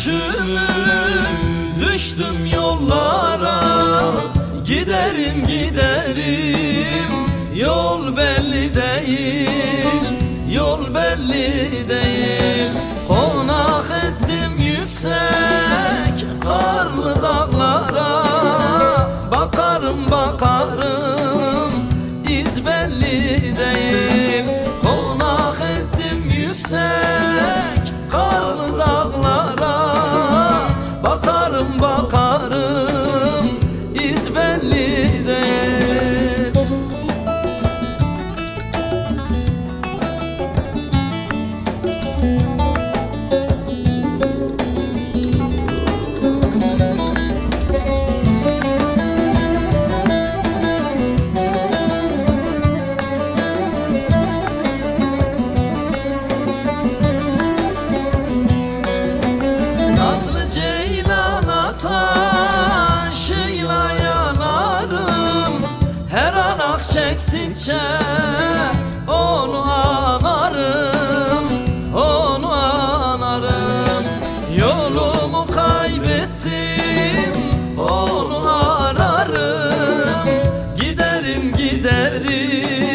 Göçümü Düştüm yollara. Giderim giderim. Yol belli değil Yol belli değil. Konak ettim yüksek Karlı dağlara. Bakarım bakarım iz belli değil çektikçe onu anarım Onu anarım Yolumu kaybettim onu ararım. Giderim giderim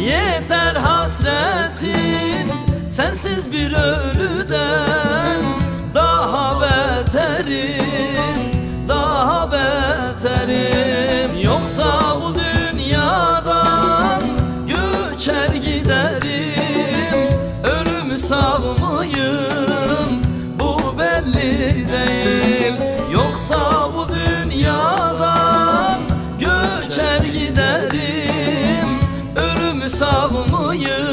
Yeter hasretin Sensiz bir ölüden Daha beterim Daha beterim. Yoksa bu dünyadan Göçer giderim. Ölümü sağ mıyım Bu belli değil. Yoksa bu dünyadan Göçer giderim Ölümü